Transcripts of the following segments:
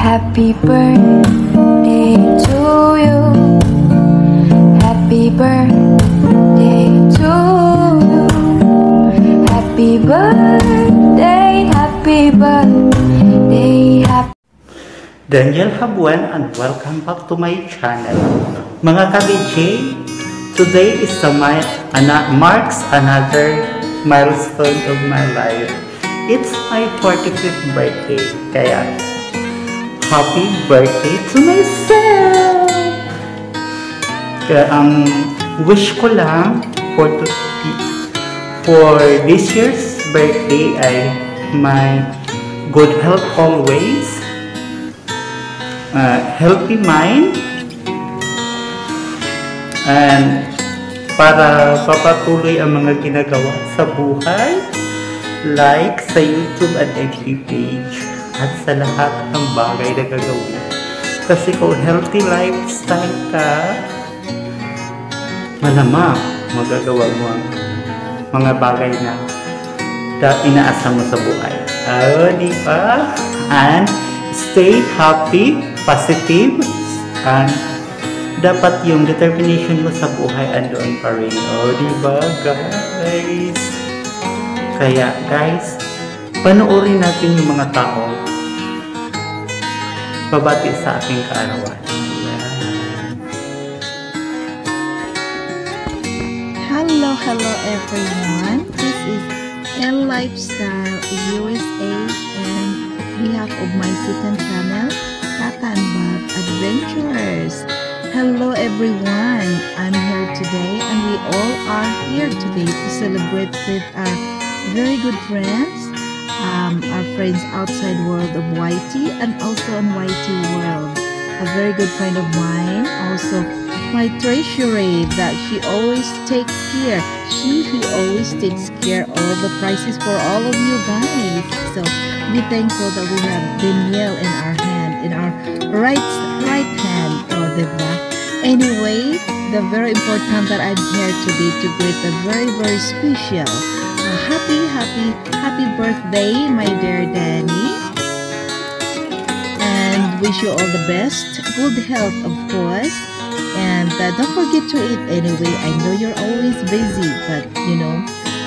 Happy birthday to you. Happy birthday to you. Happy birthday, happy birthday, happy Daniel Habuan and welcome back to my channel. Mga ka-BJ, today is the my, ana, marks another milestone of my life. It's my 45th birthday, kaya happy birthday to myself! Kaya ang wish ko lang for, to, for this year's birthday ay my good health always, uh, healthy mind and para papatuloy ang mga ginagawa sa buhay like sa YouTube at FB page at sa lahat ng bagay na gagawin kasi kung healthy lifestyle ka malamang magagawa mo ang mga bagay na na inaasam mo sa buhay. Oh, di ba? And stay happy, positive, and dapat yung determination mo sa buhay andoon pa rin. Oh, di ba, guys? Kaya, guys, panoorin natin yung mga tao babati sa aking kaarawan. Hello, hello everyone. This is L Lifestyle USA and behalf of my second channel, Tata and Bob Adventures. Hello everyone. I'm here today and we all are here today to celebrate with our very good friends, um, our friends outside world of YT and also on YT world. A very good friend of mine, also my treasury that she always takes care. She who always takes care all the prices for all of you guys. So be thankful that we have Danielle in our hand, in our right right hand. Oh, diba? Anyway, the very important that I'm here today to greet the very very special, happy happy happy birthday, my dear Danny and wish you all the best. Good health, of course. And uh, don't forget to eat anyway. I know you're always busy, but you know,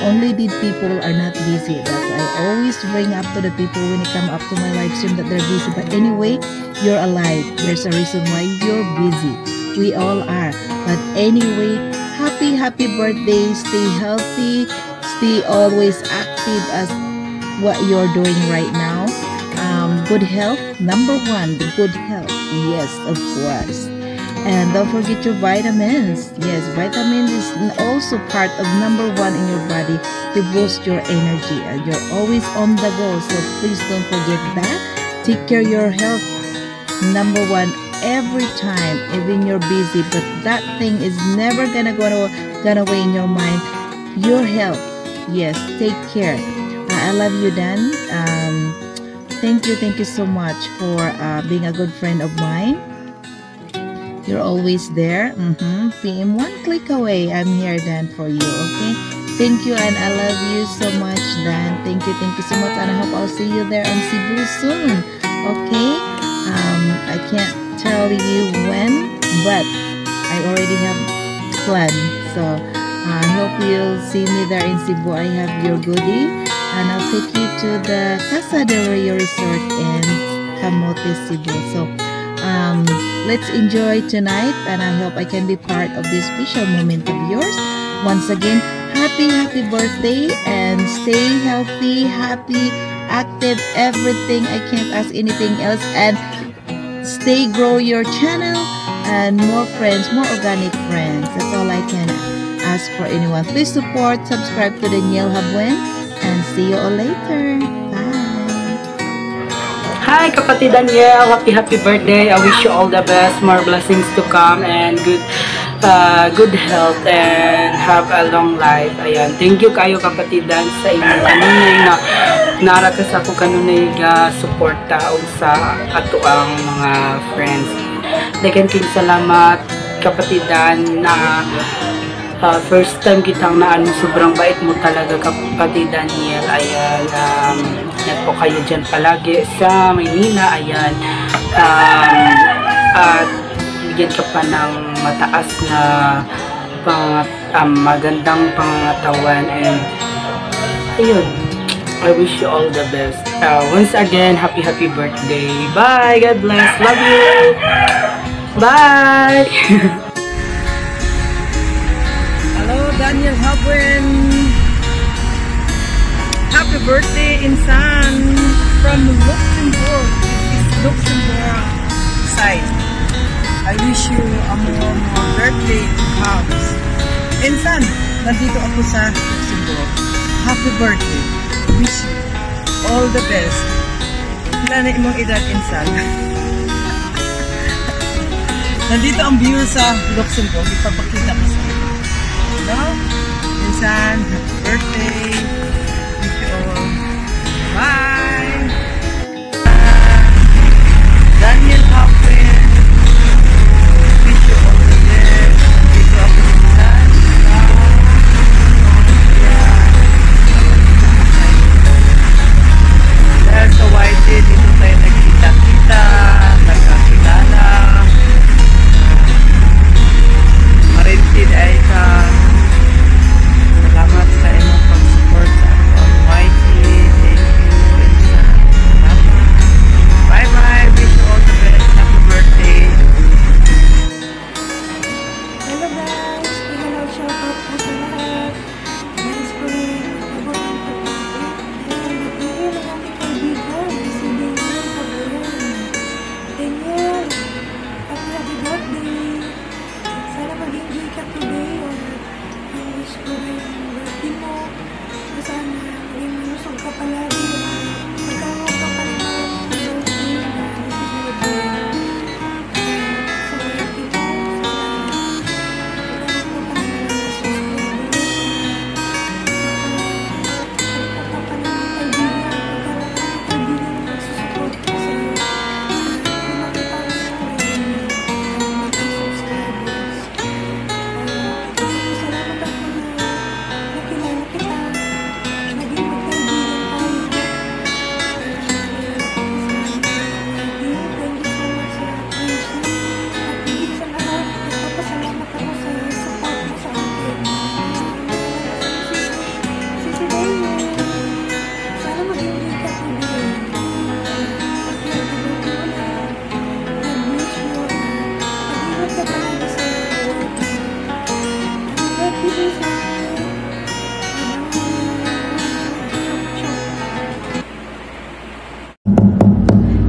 only the people are not busy. That's I always bring up to the people when they come up to my live stream that they're busy. But anyway, you're alive. There's a reason why you're busy. We all are. But anyway, happy, happy birthday. Stay healthy. Stay always active as what you're doing right now um, good health. Number one, the good health. Yes, of course. And don't forget your vitamins. Yes, vitamins is also part of number one in your body to boost your energy. And you're always on the go, so please don't forget that. Take care of your health. Number one, every time, even you're busy, but that thing is never gonna go away in your mind. Your health. Yes, take care. I love you, Dan. Um, thank you thank you so much for uh, being a good friend of mine you're always there mm-hmm. pm one click away i'm here dan for you okay thank you and i love you so much dan thank you thank you so much and i hope i'll see you there on cebu soon okay um i can't tell you when but i already have planned so i hope you'll see me there in cebu i have your goodie and I'll take you to the Casa de Rio Resort in Camote, Cebu. So, um, let's enjoy tonight, and I hope I can be part of this special moment of yours. Once again, happy, happy birthday, and stay healthy, happy, active, everything. I can't ask anything else, and stay grow your channel and more friends, more organic friends. That's all I can ask for anyone. Please support, subscribe to Danielle Habuen and see you all later. Bye. Hi, kapatid Daniel. Happy, happy birthday. I wish you all the best, more blessings to come, and good uh, good health and have a long life. Ayan. Thank you kayo kapatid Dan sa inyong kanunay na narakas ako kanunay ga suporta og sa ato ang mga friends. Dagan king salamat kapatid Dan na uh, first time kitang naano sobrang bait mo talaga kapatid Daniel. Ayan um, ingat po kayo dyan palagi sa Maynila. Ayan um, at bigyan ka pa ng mataas na pang, um, magandang pangatawan and ayun I wish you all the best. Uh, once again happy happy birthday. Bye God bless. Love you. Bye. yung Hubwen. Happy birthday, Insan, from Luxembourg. It's Luxembourg side. I wish you a more, more birthday to comes. Insan, nandito ako sa Luxembourg. Happy birthday. Wish you all the best. Wala na imong edad, Insan. nandito ang view sa Luxembourg. Ipapakita ko sa vlog. Minsan, happy birthday. Thank you all. Bye! Uh, pala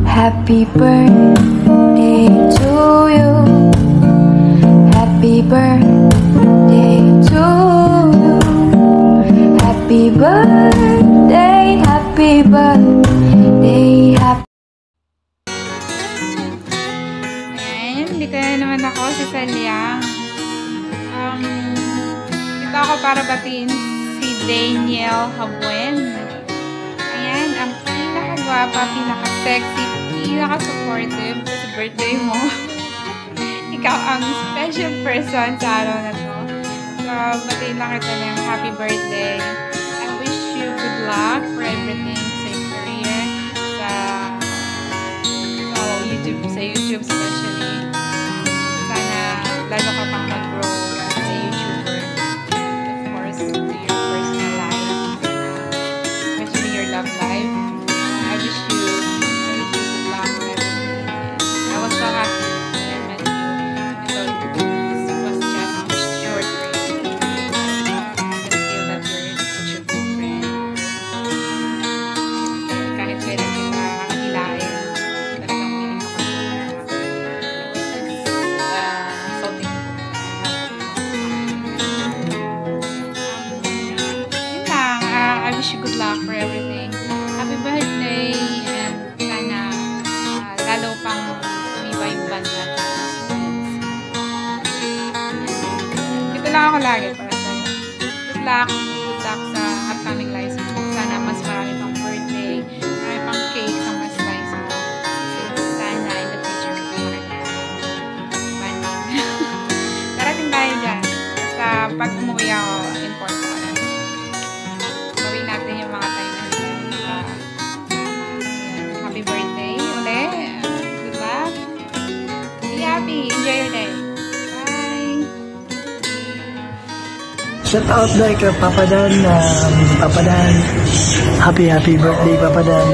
Happy birthday. ako lagi para. Good luck! Shout out dahil kay Papa Dan. Um, Papa Dan, happy happy birthday Papa Dan.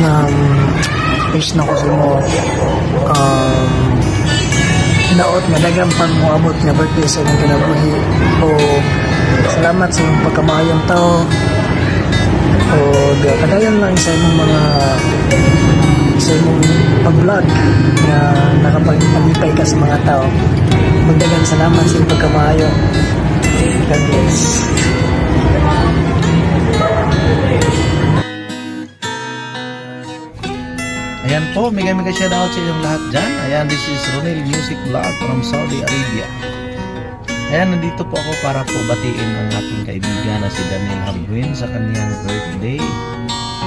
Um, wish na ko sa mo. Um, hinaot nga dagang pag moabot nga birthday sa inyong kinabuhi. O salamat sa inyong pagkamayong tao. O kadayon lang sa inyong mga sa imong pag-vlog na nakapag-alipay ka sa mga tao. Magdagang salamat sa iyong pagkamayo. God bless. Ayan po, mega mega shoutout sa inyong lahat dyan. Ayan, this is Ronel Music Vlog from Saudi Arabia. Ayan, nandito po ako para po batiin ang aking kaibigan na si Daniel Habwin sa kanyang birthday.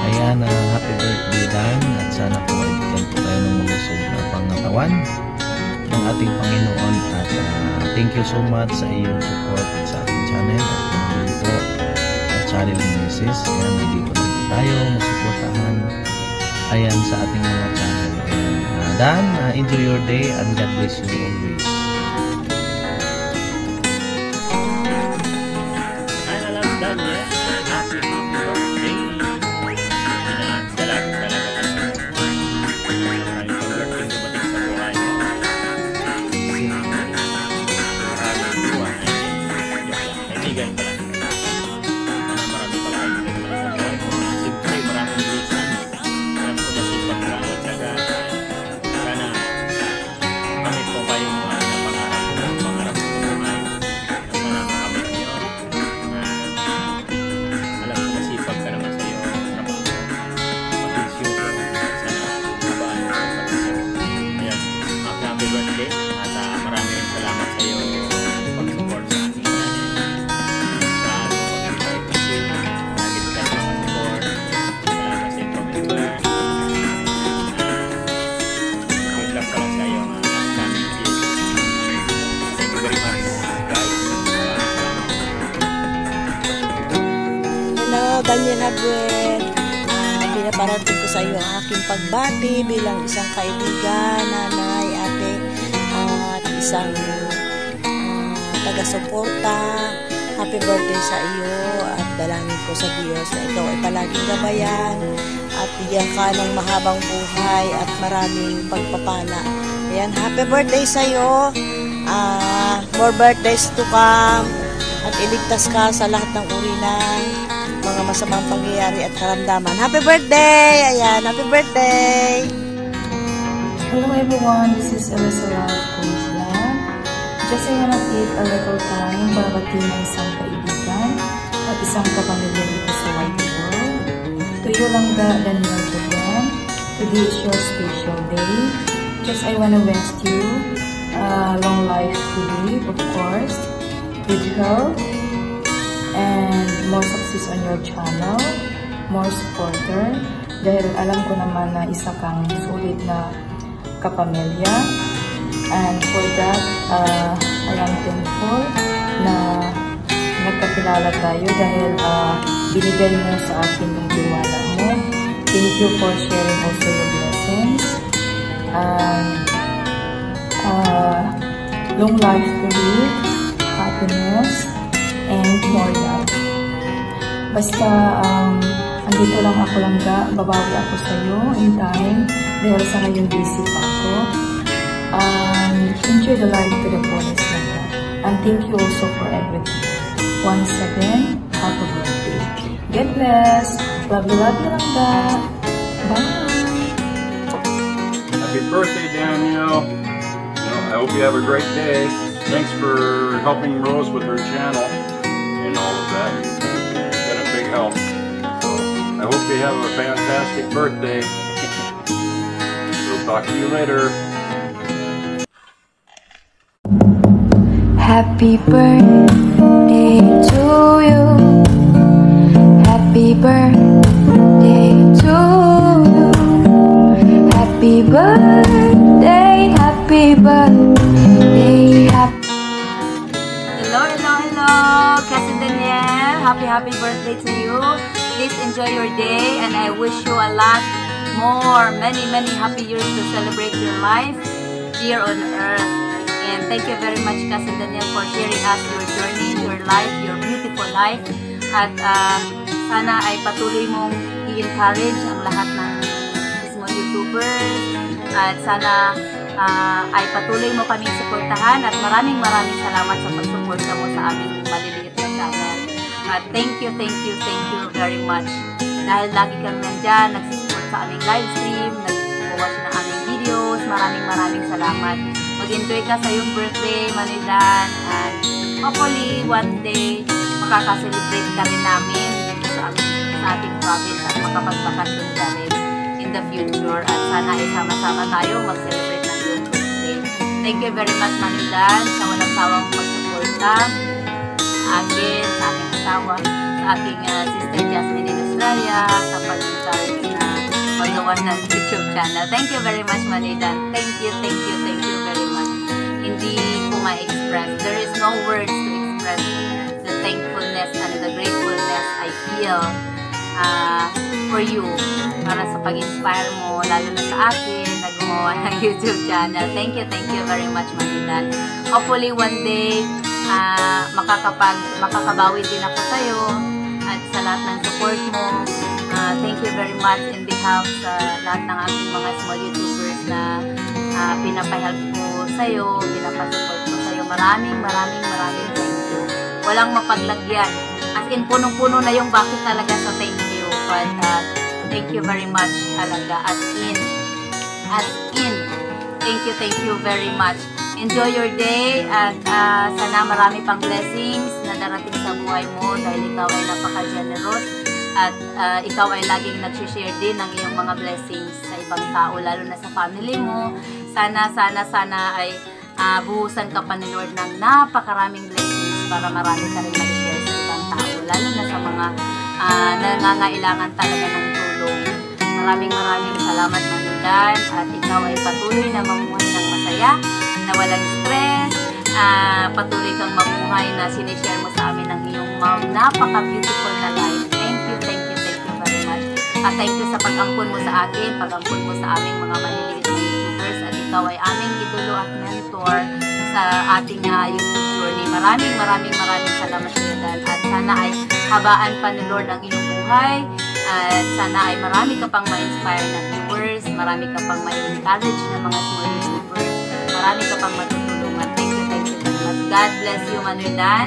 Ayan, uh, happy birthday Dan at sana po ay bigyan po tayo ng malusog na pangatawan ng ating Panginoon at uh, thank you so much sa iyong support sa channel at kung po at channel ni Mrs. Ayan, nandito lang po tayo masuportahan ayan sa ating mga channel. Ayan. Uh, Dan, uh, enjoy your day and God bless you always. Sa iyo ang aking pagbati bilang isang kaibigan, nanay, ate, at isang ah, taga-suporta. Happy birthday sa iyo at dalangin ko sa Diyos na ikaw ay palaging gabayan at bigyan ka ng mahabang buhay at maraming pagpapala. Ayan, happy birthday sa iyo. Ah, more birthdays to come at iligtas ka sa lahat ng uri ng mga masamang pangyayari at karamdaman. Happy birthday! Ayan, happy birthday! Hello everyone, this is Elisa Ralph Queensland. Just I wanna take a little time para batiin ang isang kaibigan at isang kapamilya dito sa White World. To you lang the Daniel Tugan. Today is your special day. Just I wanna wish you uh, long life to live, of course, good health, and more success on your channel, more supporter, dahil alam ko naman na isa kang sulit na kapamilya. And for that, uh, I am thankful na nagkakilala tayo dahil uh, binigay mo sa akin yung tiwala mo. Thank you for sharing also your blessings. And uh, long life to live, happiness, and more love. Basta, um, andito lang ako lang ga, babawi ako sa iyo in time dahil sa ngayon busy pa ako. Um, enjoy the life to the fullest lang ga. And thank you also for everything. Once again, happy birthday. God bless. Love you, love you lang ga. Bye. Happy birthday, know, I hope you have a great day. Thanks for helping Rose with her channel hope you have a fantastic birthday. we'll talk to you later. Happy birthday to you. Happy birthday to you. Happy birthday, happy birthday, happy Hello, hello, hello, Cousin Danielle. Happy, happy birthday to you. Please enjoy your day and I wish you a lot more, many, many happy years to celebrate your life here on earth. And thank you very much, Cousin Danielle, for sharing us your journey, your life, your beautiful life. At ah, sana ay patuloy mong i-encourage ang lahat ng small YouTubers. At sana ah, ay patuloy mo kaming suportahan at maraming maraming salamat sa pagsuporta mo sa aming maliliit na. At thank you, thank you, thank you very much. Dahil lagi kang nandyan, nagsusupport sa aming live stream, nag-watch ng aming videos. Maraming maraming salamat. Mag-enjoy ka sa iyong birthday, Manilan. And hopefully, one day, makaka-celebrate ka rin namin sa, sa ating province at makapagbakasyon ka rin in the future. At sana ay sama-sama tayo mag-celebrate ng iyong birthday. Thank you very much, Manilan, sa walang sawang pagsuporta akin, sa aking asawa, sa aking ah, sister Jasmine in Australia, sa pag-encourage na magawa ng YouTube channel. Thank you very much, Manilan. Thank you, thank you, thank you very much. Hindi ko ma-express. There is no words to express the thankfulness and the gratefulness I feel ah, for you para sa pag-inspire mo, lalo na sa akin, na gumawa ng YouTube channel. Thank you, thank you very much, Manilan. Hopefully, one day, ah, makakapag, makakabawi din ako sa'yo at sa lahat ng support mo. Ah, thank you very much in behalf sa lahat ng aking mga small YouTubers na uh, pinapahelp ko sa'yo, pinapasupport ko sa'yo. Maraming, maraming, maraming thank you. Walang mapaglagyan. As in, punong-puno na yung bakit talaga sa thank you. But, ah, thank you very much talaga. As in, as in, thank you, thank you very much. Enjoy your day at ah, sana marami pang blessings na darating sa buhay mo dahil ikaw ay napaka-generous at ah, ikaw ay laging nag-share din ng iyong mga blessings sa ibang tao, lalo na sa family mo. Sana, sana, sana ay ah, buhusan ka pa ni Lord ng napakaraming blessings para marami ka rin mag-share sa ibang tao, lalo na sa mga ah, nangangailangan talaga ng tulong. Maraming maraming salamat Manilan at ikaw ay patuloy na mamuhay ng masaya, na walang stress, ah, patuloy kang mamuhay na sinishare mo sa amin ang iyong ma- napaka-beautiful na life. Thank you, thank you, thank you very much. At thank you sa pag-ampun mo sa akin, pag-ampun mo sa aming mga maliliit na YouTubers at ikaw ay aming idolo at mentor sa ating ah, YouTube journey. Maraming maraming maraming salamat sa Dan. at sana ay habaan pa ni Lord ang iyong buhay at sana ay marami ka pang ma-inspire na viewers, marami ka pang ma-encourage na mga small YouTubers, marami ka pang matutulungan. Thank you, thank you very much. God bless you, Manuel Dan.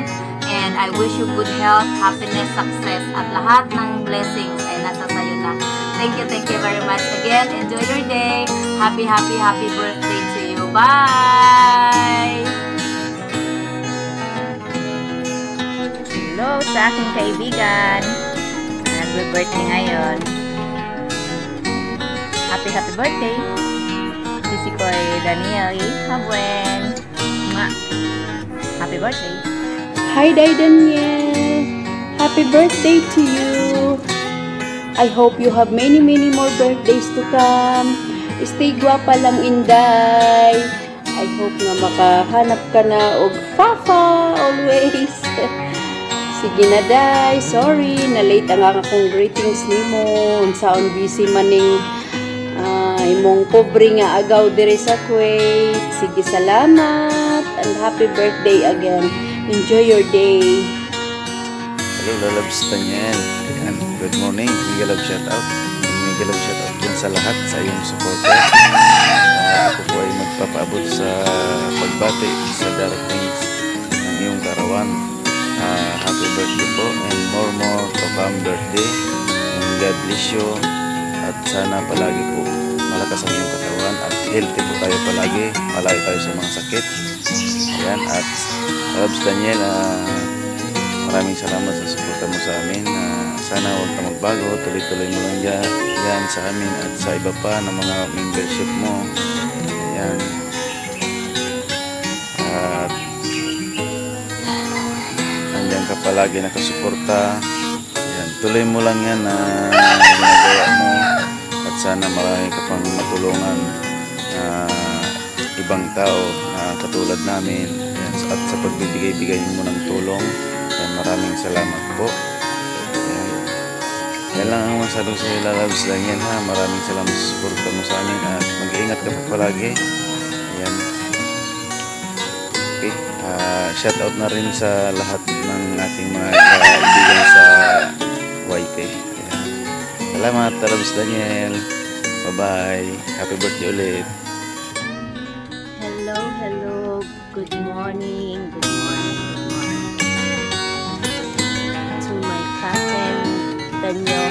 And I wish you good health, happiness, success, at lahat ng blessings ay nasa sayo na. Thank you, thank you very much. Again, enjoy your day. Happy, happy, happy birthday to you. Bye! Hello sa aking kaibigan. Nagbe-birthday ngayon. Happy, happy birthday. Sisi ko ay Daniel Habwen. Nga. Happy birthday. Hi, Day Daniel. Happy birthday to you. I hope you have many, many more birthdays to come. Stay guwapa lang, Inday. I hope nga makahanap ka na og Fafa always. Sige na, Day. Sorry, na-late ang akong greetings nimo. Unsaon busy maning ah, imong pobre nga agaw diri sa Kuwait. Sige, salamat. And happy birthday again. Enjoy your day. Hello, Lalabs Daniel. Ayan, good morning. Mega love shout out. Mega love shout out din sa lahat sa iyong support. Ah, ako po ay magpapaabot sa pagbati sa darating ng iyong karawan. Ah, happy birthday po and more more to come birthday. And God bless you. At sana palagi po malakas ang iyong katawan at healthy po tayo palagi. Malayo tayo sa mga sakit. Ayan, at Labs Daniel, ah, Maraming salamat sa suporta mo sa amin. na sana huwag ka magbago. Tuloy-tuloy mo lang dyan, yan sa amin at sa iba pa ng mga membership mo. Ayan. At nandiyan ka palagi nakasuporta. Ayan. Tuloy mo lang yan na ginagawa mo. Sana marami ka pang matulungan na ibang tao na katulad namin. Ayan. At sa pagbibigay-bigay mo ng tulong. Ayan, maraming salamat po. Ayan. Yan lang ang masabi ko sa iyo, lalabs lang yan ha. Maraming salamat sa suporta mo sa amin at mag-iingat ka pa palagi. Ayan. Okay. Ah, shout out na rin sa lahat ng ating mga kaibigan sa YT. Salamat, Talabis Daniel. Bye-bye. Happy birthday ulit. Hello, hello. Good morning. Good morning. Good morning. To my cousin Daniel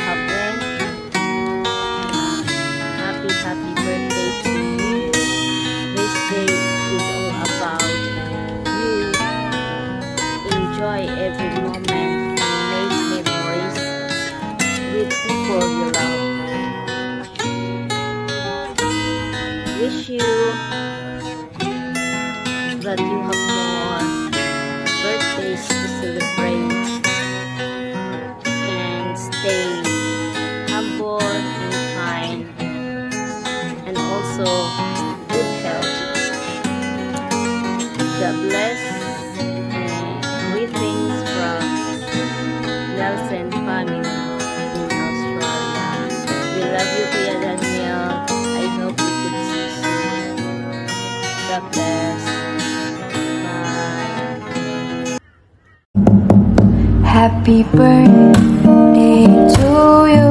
Happy birthday to you.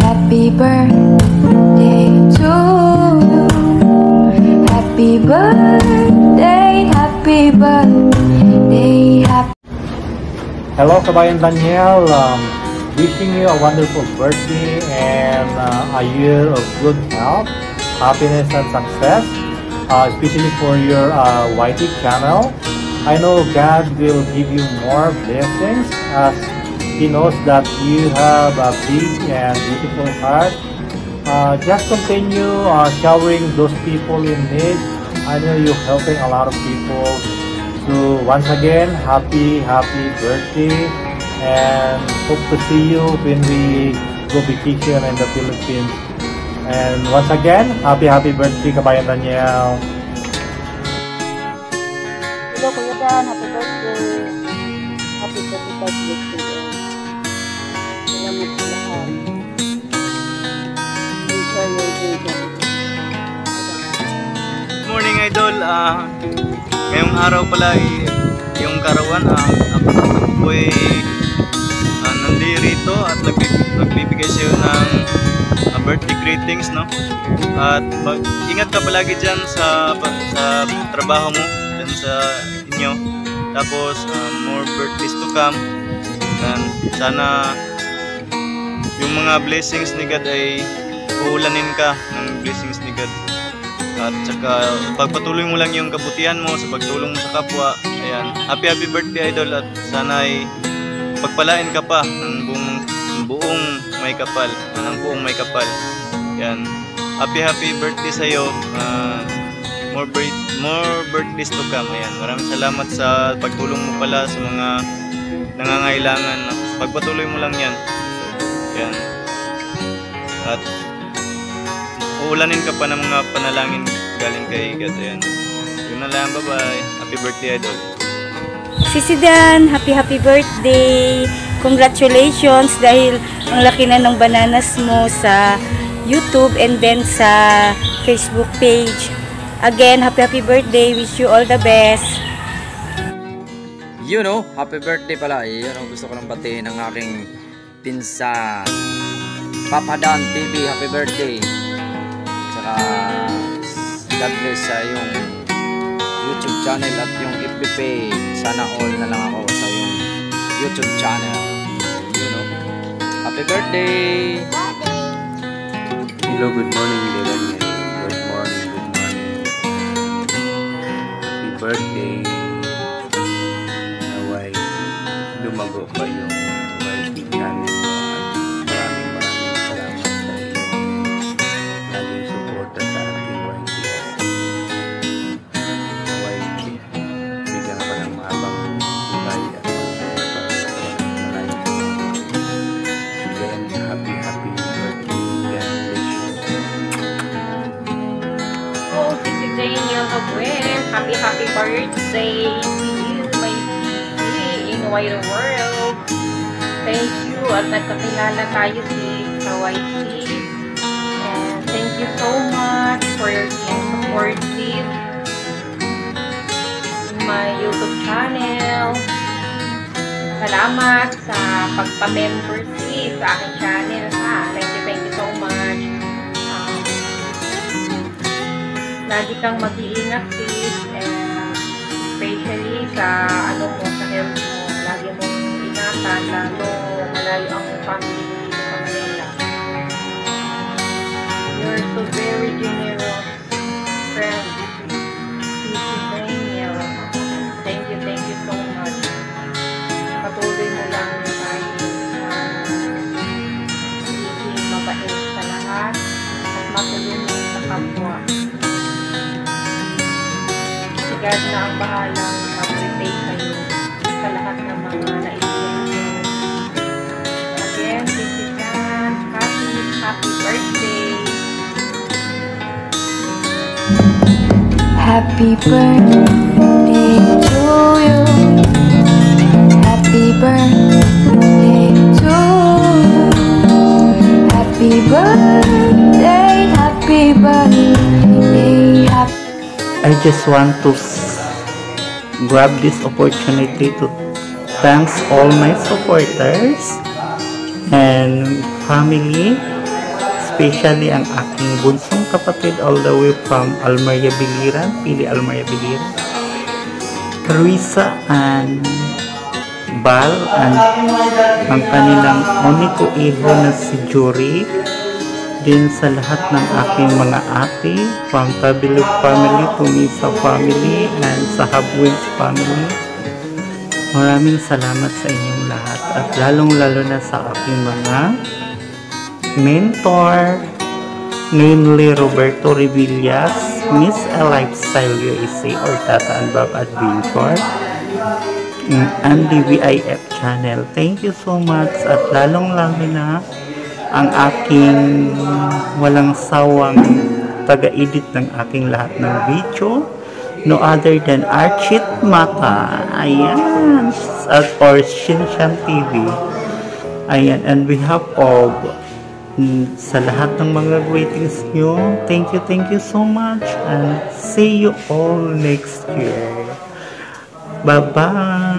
Happy birthday to you. Happy birthday, happy birthday, happy Hello, Kabayan Daniel. Um, wishing you a wonderful birthday and uh, a year of good health, happiness, and success, uh, especially for your uh, YT channel. I know God will give you more blessings as He knows that you have a big and beautiful heart. Uh, just continue uh, showering those people in need. I know you're helping a lot of people. So once again, happy, happy birthday and hope to see you when we go vacation in the Philippines. And once again, happy, happy birthday, Kabayan Daniel. Dan. Happy birthday. Happy 35th birthday. Salamat sa lahat. Enjoy your day, Dan. Good morning idol. Ah, ngayong araw pala yung karawan ah, ako ako ay ah, nandito at nagbibigay, sa iyo ng ah, birthday greetings no. At ingat ka palagi diyan sa sa trabaho mo, diyan sa inyo. Tapos ah, more birthdays to come. And sana yung mga blessings ni God ay uulanin ka ng blessings ni God. At saka pagpatuloy mo lang yung kabutihan mo sa pagtulong mo sa kapwa. Ayan. Happy happy birthday idol at sana ay pagpalain ka pa ng buong, buong may kapal. Ng buong may kapal. Ayan. Happy happy birthday sa iyo. More birth, more birthdays to come. Ayan. Maraming salamat sa pagtulong mo pala sa mga nangangailangan. Pagpatuloy mo lang yan. Ayan. At uulanin ka pa ng mga panalangin galing kay God. Ayan. Yun na lang. Bye-bye. Happy birthday, Idol. Sisi Dan, happy happy birthday! Congratulations dahil ang laki na ng bananas mo sa YouTube and then sa Facebook page. Again, happy happy birthday. Wish you all the best. You know, happy birthday pala. Yun ang gusto ko lang batiin ng aking pinsan. Papa Dan TV, happy birthday. Tsaka, God bless sa yung YouTube channel at yung FB page. Sana all na lang ako sa yung YouTube channel. You know, happy birthday! Hello, good morning, Daniel. Birthday. Naway, lumago pa tayo si Kawaii. And thank you so much for your supportive. channel. Salamat sa pagpa-membership sa aking channel ha. Thank you, thank you so much. Um, lagi kang mag-iingat sis and especially sa ano mo, sa health mo. Lagi mo ingatan lalo malayo ang family mo You're so very generous friend. Thank you, thank you so much. Patuloy mo lang yung kahit magiging mabait sa at matulungan sa kapwa. Si God na ang bahalang mag-repay kayo sa lahat ng Happy birthday to you. Happy birthday to you. Happy birthday, happy birthday, happy I just want to grab this opportunity to thanks all my supporters and family, especially ang aking bunsong kapatid all the way from Almaria Biliran, Pili Almaria Biliran, Teresa and Bal and ang kanilang uniko iho na si Jory din sa lahat ng aking mga ate from Tabilog family to Misa family and sa Habwins family. Maraming salamat sa inyong lahat at lalong lalo na sa aking mga mentor namely Roberto Revillas Miss A Lifestyle USA or Tata and Bob Adventure Andy VIF channel. Thank you so much. At lalong lalo na ang aking walang sawang taga-edit ng aking lahat ng video. No other than Archit Mata. Ayan. At or Shinshan TV ayan. And we have of sa lahat ng mga greetings nyo. Thank you thank you so much and see you all next year. Bye bye